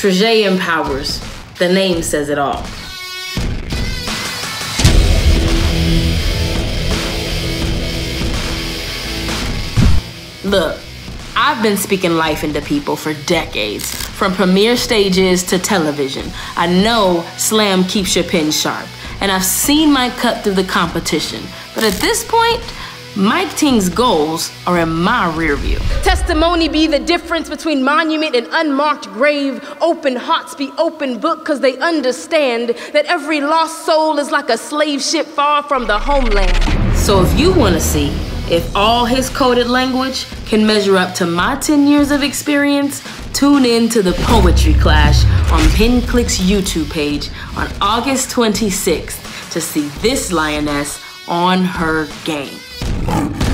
Treesje M. Powers. The name says it all. Look, I've been speaking life into people for decades, from premiere stages to television. I know slam keeps your pen sharp, and I've seen my cut through the competition. But at this point, Mic Ting's goals are in my rear view. Testimony be the difference between monument and unmarked grave. Open hearts be open book because they understand that every lost soul is like a slave ship far from the homeland. So if you want to see if all his coded language can measure up to my 10 years of experience, tune in to the Poetry Clash on Pen Clique's YouTube page on August 26th to see this lioness on her game. Oh!